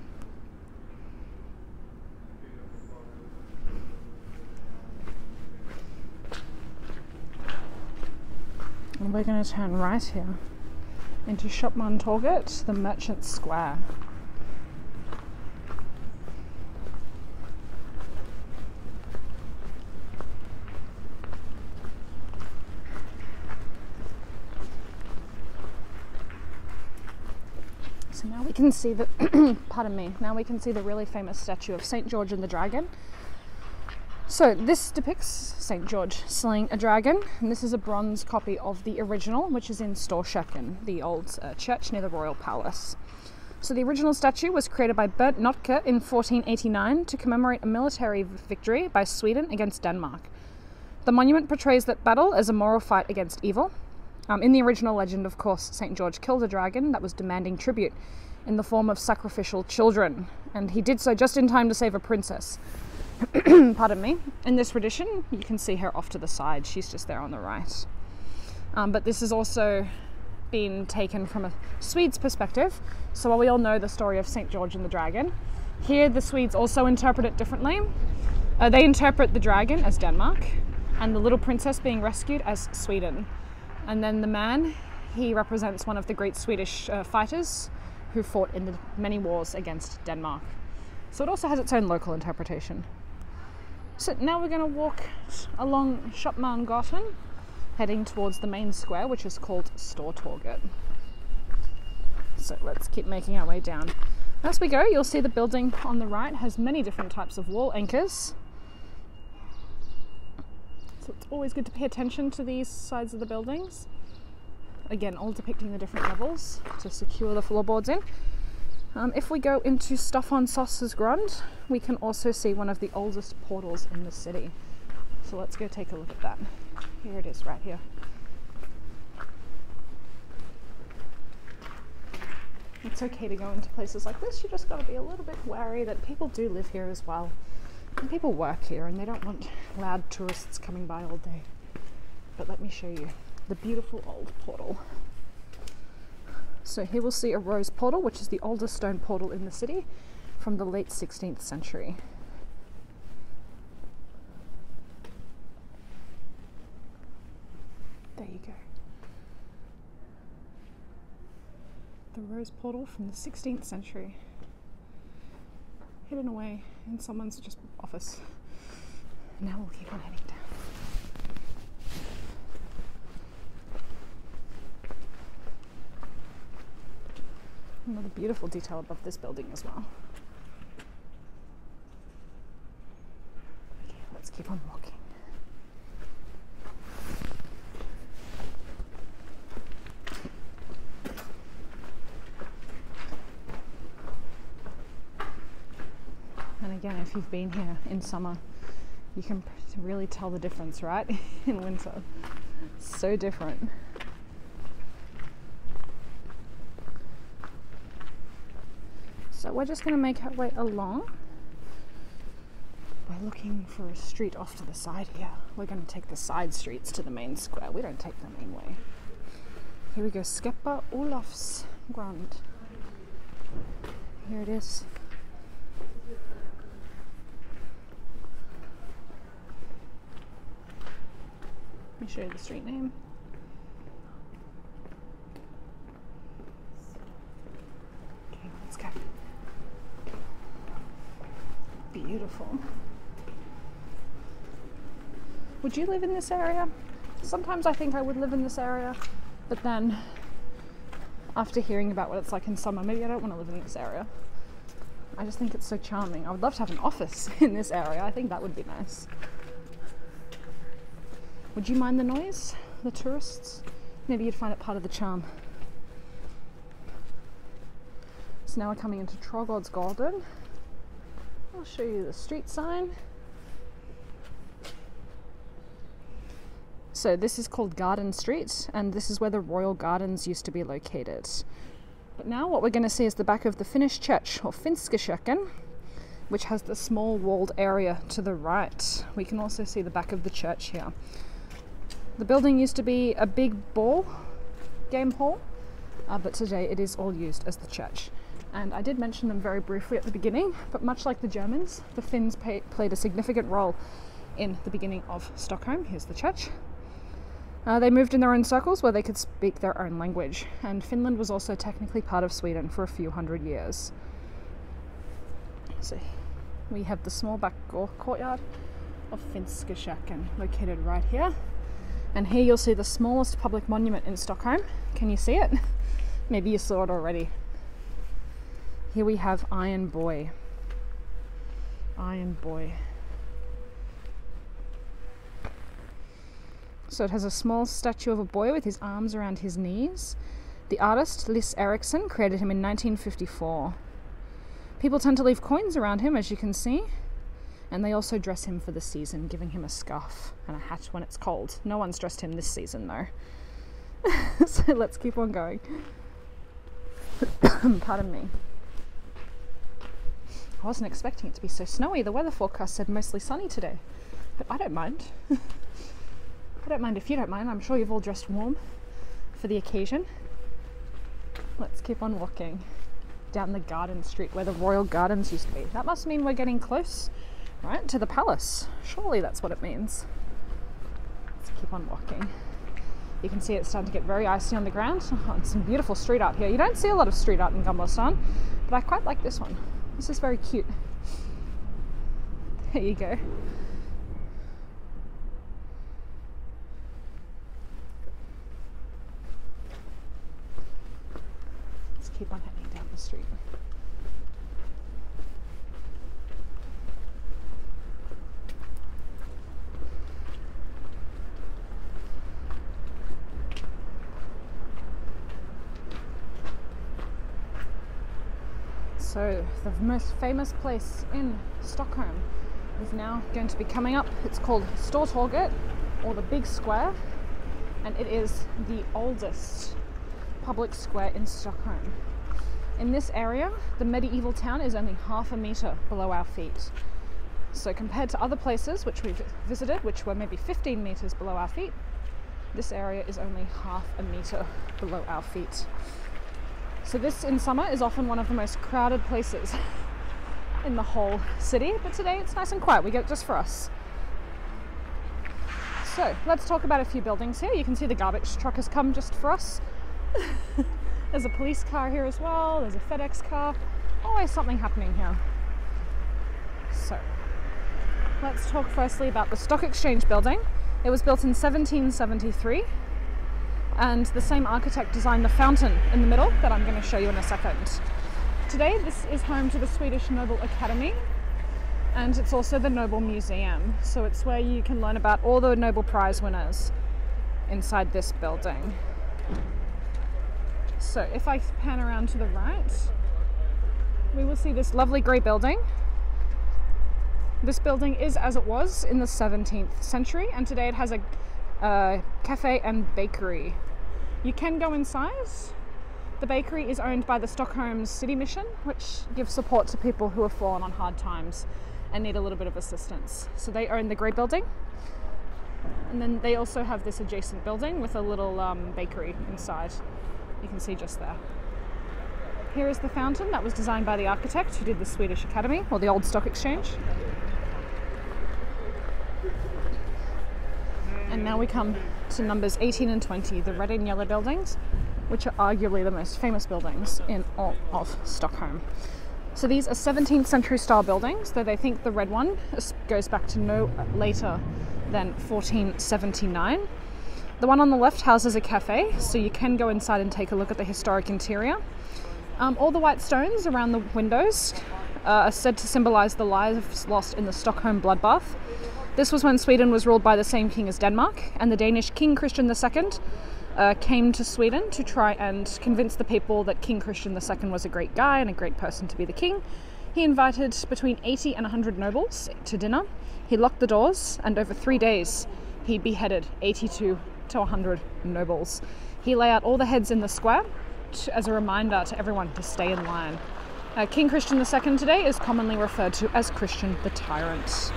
S1: And we're going to turn right here into Köpmantorget, the merchant square. Can see the, pardon me, now we can see the really famous statue of St. George and the Dragon. So this depicts St. George slaying a dragon, and this is a bronze copy of the original, which is in Storkyrkan, the old uh, church near the royal palace. So the original statue was created by Bernt Notke in 1489 to commemorate a military victory by Sweden against Denmark. The monument portrays that battle as a moral fight against evil, um, in the original legend, of course, St. George killed a dragon that was demanding tribute in the form of sacrificial children, and he did so just in time to save a princess. Pardon me. In this tradition, you can see her off to the side, she's just there on the right. Um, but this has also been taken from a Swede's perspective. So while we all know the story of St. George and the dragon, here the Swedes also interpret it differently. Uh, they interpret the dragon as Denmark and the little princess being rescued as Sweden. And then the man, he represents one of the great Swedish uh, fighters who fought in the many wars against Denmark. So it also has its own local interpretation. So now we're going to walk along Köpmangatan, heading towards the main square, which is called Stortorget. So let's keep making our way down. As we go, you'll see the building on the right has many different types of wall anchors so it's always good to pay attention to these sides of the buildings. Again, all depicting the different levels to secure the floorboards in. Um, if we go into Stefan Saus's Grund, we can also see one of the oldest portals in the city. So let's go take a look at that. Here it is, right here. It's okay to go into places like this, you just got to be a little bit wary that people do live here as well. And people work here and they don't want loud tourists coming by all day. But let me show you the beautiful old portal. So here we'll see a rose portal, which is the oldest stone portal in the city from the late 16th century. There you go. The rose portal from the 16th century hidden away in someone's just office. Now we'll keep on heading down. Another beautiful detail above this building as well. Okay, let's keep on walking. And again, if you've been here in summer, you can really tell the difference, right? in winter. So different. So we're just going to make our way along. We're looking for a street off to the side here. We're going to take the side streets to the main square. We don't take the main way. Here we go, Skeppar Olofs Grund. Here it is. Let me show you the street name. Okay, let's go. Beautiful. Would you live in this area? Sometimes I think I would live in this area, but then after hearing about what it's like in summer, maybe I don't want to live in this area. I just think it's so charming. I would love to have an office in this area. I think that would be nice. Would you mind the noise, the tourists? Maybe you'd find it part of the charm. So now we're coming into Trollgod's Garden. I'll show you the street sign. So this is called Garden Street, and this is where the Royal Gardens used to be located. But now what we're going to see is the back of the Finnish church, or Finska kyrkan, which has the small walled area to the right. We can also see the back of the church here. The building used to be a big ball game hall, uh, but today it is all used as the church. And I did mention them very briefly at the beginning, but much like the Germans, the Finns pay, played a significant role in the beginning of Stockholm. Here's the church. Uh, they moved in their own circles where they could speak their own language, and Finland was also technically part of Sweden for a few hundred years. So we have the small back courtyard of Finska kyrkan located right here. And here you'll see the smallest public monument in Stockholm. Can you see it? Maybe you saw it already. Here we have Iron Boy. Iron Boy. So it has a small statue of a boy with his arms around his knees. The artist, Liss Eriksson, created him in 1954. People tend to leave coins around him, as you can see, and they also dress him for the season, giving him a scarf and a hat when it's cold. No one's dressed him this season, though. so let's keep on going. Pardon me. I wasn't expecting it to be so snowy. The weather forecast said mostly sunny today, but I don't mind. I don't mind if you don't mind. I'm sure you've all dressed warm for the occasion. Let's keep on walking down the garden street where the royal gardens used to be. That must mean we're getting close, right, to the palace. Surely that's what it means. Let's keep on walking. You can see it's starting to get very icy on the ground. Oh, and some beautiful street art here. You don't see a lot of street art in Gamla stan, but I quite like this one. This is very cute. There you go. Let's keep on heading down the street. So, the most famous place in Stockholm is now going to be coming up. It's called Stortorget or the Big Square, and it is the oldest public square in Stockholm. In this area, the medieval town is only half a metre below our feet. So, compared to other places which we've visited, which were maybe 15 metres below our feet, this area is only half a metre below our feet. So, this in summer is often one of the most crowded places in the whole city, but today it's nice and quiet. We get it just for us. So, let's talk about a few buildings here. You can see the garbage truck has come just for us. There's a police car here as well, there's a FedEx car. Always something happening here. So, let's talk firstly about the Stock Exchange building. It was built in 1773, and the same architect designed the fountain in the middle that I'm going to show you in a second. Today, this is home to the Swedish Nobel Academy, and it's also the Nobel Museum. So, it's where you can learn about all the Nobel Prize winners inside this building. So if I pan around to the right, we will see this lovely grey building. This building is as it was in the 17th century, and today it has a uh, cafe and bakery. You can go inside. The bakery is owned by the Stockholm City Mission, which gives support to people who have fallen on hard times and need a little bit of assistance. So they own the grey building. And then they also have this adjacent building with a little um, bakery inside you can see just there. Here is the fountain that was designed by the architect who did the Swedish Academy or the Old Stock Exchange. And now we come to numbers 18 and 20, the red and yellow buildings, which are arguably the most famous buildings in all of Stockholm. So these are 17th century style buildings, though they think the red one goes back to no later than 1479. The one on the left houses a cafe, so you can go inside and take a look at the historic interior. Um, all the white stones around the windows uh, are said to symbolise the lives lost in the Stockholm bloodbath. This was when Sweden was ruled by the same king as Denmark, and the Danish King Christian II uh, came to Sweden to try and convince the people that King Christian II was a great guy and a great person to be the king. He invited between 80 and 100 nobles to dinner. He locked the doors, and over three days, he beheaded 82 to 100 nobles. He lay out all the heads in the square to, as a reminder to everyone to stay in line. Uh, King Christian II today is commonly referred to as Christian the Tyrant.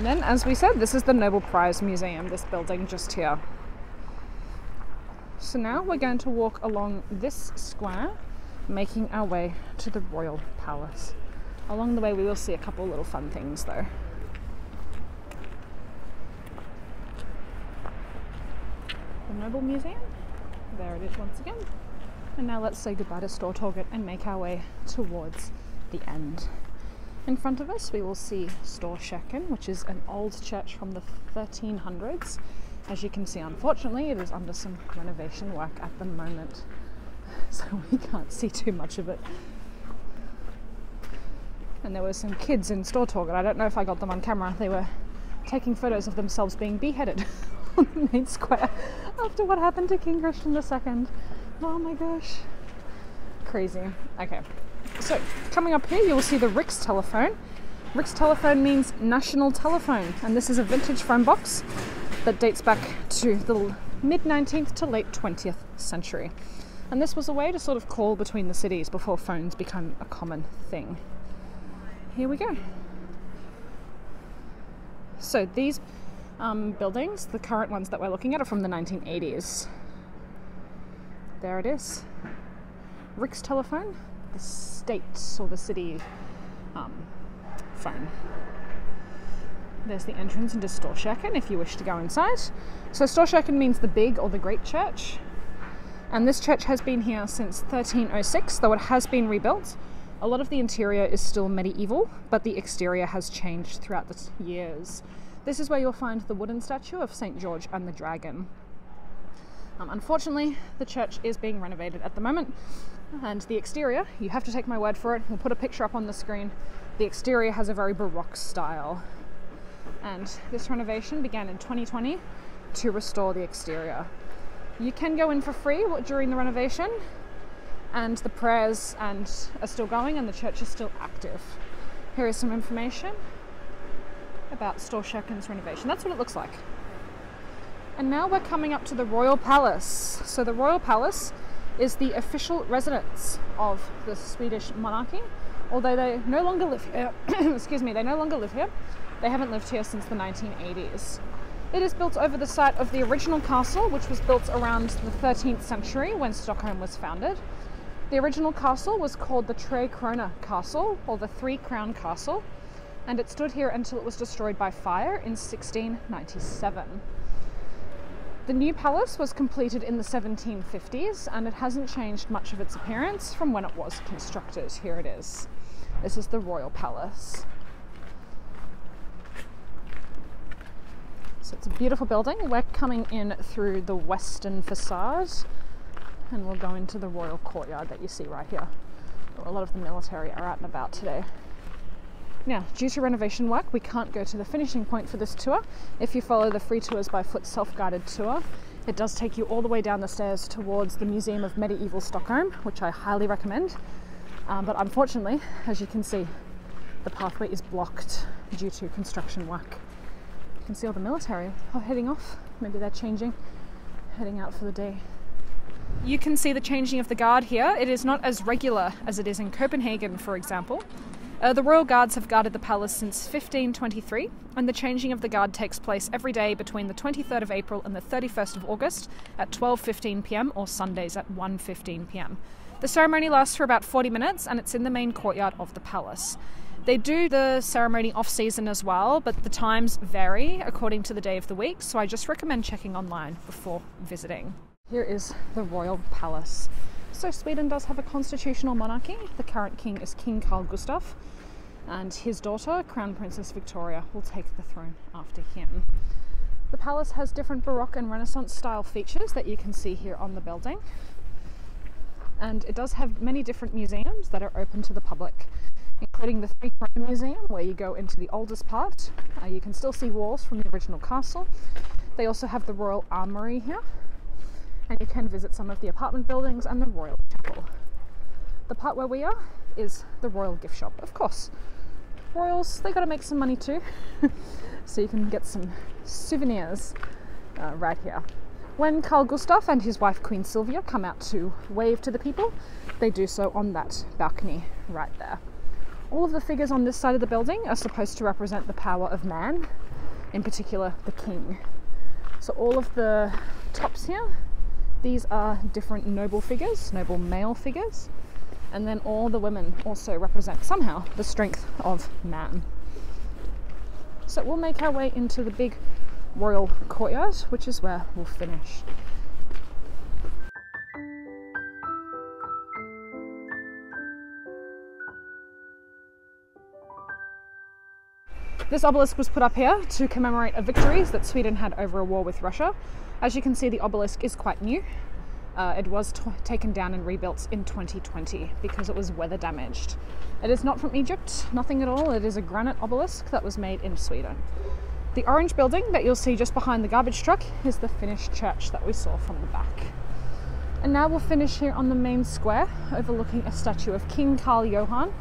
S1: And then, as we said, this is the Nobel Prize Museum, this building just here. So now we're going to walk along this square, making our way to the Royal Palace. Along the way, we will see a couple little fun things though. The Nobel Museum, there it is once again. And now let's say goodbye to Stortorget and make our way towards the end. In front of us, we will see Storkyrkan, which is an old church from the 1300s. As you can see, unfortunately, it is under some renovation work at the moment, so we can't see too much of it. And there were some kids in Stortorget. I don't know if I got them on camera. They were taking photos of themselves being beheaded on the main square after what happened to King Christian II. Oh my gosh. Crazy. Okay. So, coming up here, you will see the Rikstelefon. Rix telephone means national telephone, and this is a vintage phone box that dates back to the mid 19th to late 20th century. And this was a way to sort of call between the cities before phones became a common thing. Here we go. So, these um, buildings, the current ones that we're looking at, are from the 1980s. There it is. Rikstelefon, the state or the city um, phone. There's the entrance into Storkyrkan if you wish to go inside. So Storkyrkan means the big or the great church. And this church has been here since 1306, though it has been rebuilt. A lot of the interior is still medieval, but the exterior has changed throughout the years. This is where you'll find the wooden statue of St. George and the Dragon. Um, unfortunately, the church is being renovated at the moment, and the exterior, you have to take my word for it, we'll put a picture up on the screen. The exterior has a very Baroque style, and this renovation began in 2020 to restore the exterior. You can go in for free during the renovation, and the prayers and are still going, and the church is still active. Here is some information about Storkyrkan's renovation. That's what it looks like. And now we're coming up to the Royal Palace. So the Royal Palace is the official residence of the Swedish monarchy, although they no longer live here. excuse me, they no longer live here. They haven't lived here since the 1980s. It is built over the site of the original castle, which was built around the 13th century when Stockholm was founded. The original castle was called the Tre Kronor Castle, or the Three Crown Castle, and it stood here until it was destroyed by fire in 1697. The new palace was completed in the 1750s and it hasn't changed much of its appearance from when it was constructed. Here it is. This is the Royal Palace. So it's a beautiful building. We're coming in through the western facade and we'll go into the royal courtyard that you see right here. A lot of the military are out and about today. Now, due to renovation work, we can't go to the finishing point for this tour. If you follow the free tours by foot self guided tour, it does take you all the way down the stairs towards the Museum of Medieval Stockholm, which I highly recommend. Um, but unfortunately, as you can see, the pathway is blocked due to construction work. You can see all the military are heading off. Maybe they're changing, heading out for the day. You can see the changing of the guard here. It is not as regular as it is in Copenhagen, for example. Uh, the Royal Guards have guarded the palace since 1523, and the changing of the guard takes place every day between the 23rd of April and the 31st of August at 12:15 p.m. or Sundays at 1:15 p.m. The ceremony lasts for about 40 minutes, and it's in the main courtyard of the palace. They do the ceremony off season as well, but the times vary according to the day of the week, so I just recommend checking online before visiting. Here is the royal palace. So, Sweden does have a constitutional monarchy. The current king is King Carl Gustaf, and his daughter, Crown Princess Victoria, will take the throne after him. The palace has different Baroque and Renaissance style features that you can see here on the building. and it does have many different museums that are open to the public, including the Three Crown Museum, where you go into the oldest part. Uh, you can still see walls from the original castle. They also have the Royal Armoury here, and you can visit some of the apartment buildings and the Royal Chapel. The part where we are is the Royal Gift Shop, of course. Royals, they gotta make some money too, so you can get some souvenirs uh, right here. When Carl Gustaf and his wife Queen Sylvia come out to wave to the people, they do so on that balcony right there. All of the figures on this side of the building are supposed to represent the power of man, in particular the king. So all of the tops here, these are different noble figures, noble male figures, and then all the women also represent somehow the strength of man. So we'll make our way into the big royal courtyard, which is where we'll finish. This obelisk was put up here to commemorate a victories that Sweden had over a war with Russia. As you can see, the obelisk is quite new. Uh, it was taken down and rebuilt in 2020 because it was weather damaged. It is not from Egypt, nothing at all. It is a granite obelisk that was made in Sweden. The orange building that you'll see just behind the garbage truck is the Finnish church that we saw from the back. And now we'll finish here on the main square, overlooking a statue of King Carl Johan,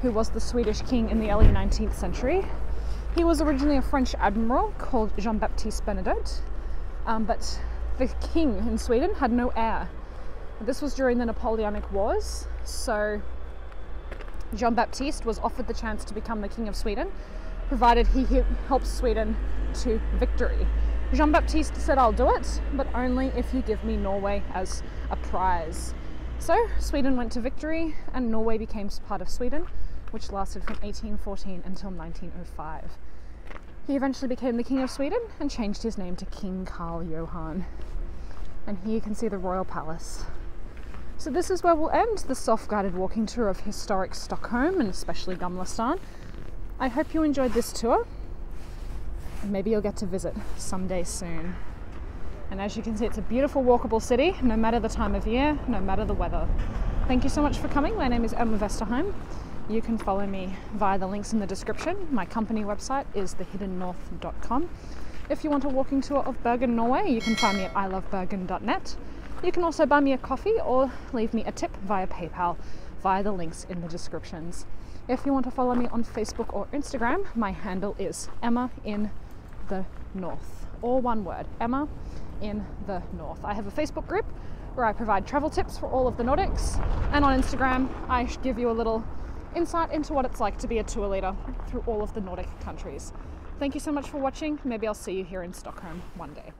S1: who was the Swedish king in the early 19th century. He was originally a French admiral called Jean Baptiste Bernadotte, um, but the king in Sweden had no heir. This was during the Napoleonic Wars, so Jean Baptiste was offered the chance to become the king of Sweden, provided he helps Sweden to victory. Jean Baptiste said, I'll do it, but only if you give me Norway as a prize. So Sweden went to victory, and Norway became part of Sweden, which lasted from 1814 until 1905. He eventually became the King of Sweden and changed his name to King Carl Johan. And here you can see the Royal Palace. So, this is where we'll end the self guided walking tour of historic Stockholm and especially Gamla I hope you enjoyed this tour and maybe you'll get to visit someday soon. And as you can see, it's a beautiful walkable city, no matter the time of year, no matter the weather. Thank you so much for coming. My name is Emma Vesterheim. You can follow me via the links in the description. My company website is thehiddennorth.com. If you want a walking tour of Bergen, Norway, you can find me at ilovebergen.net. You can also buy me a coffee or leave me a tip via PayPal via the links in the descriptions. If you want to follow me on Facebook or Instagram, my handle is Emma in the North. All one word, Emma in the North. I have a Facebook group where I provide travel tips for all of the Nordics, and on Instagram, I give you a little insight into what it's like to be a tour leader through all of the Nordic countries. Thank you so much for watching. Maybe I'll see you here in Stockholm one day.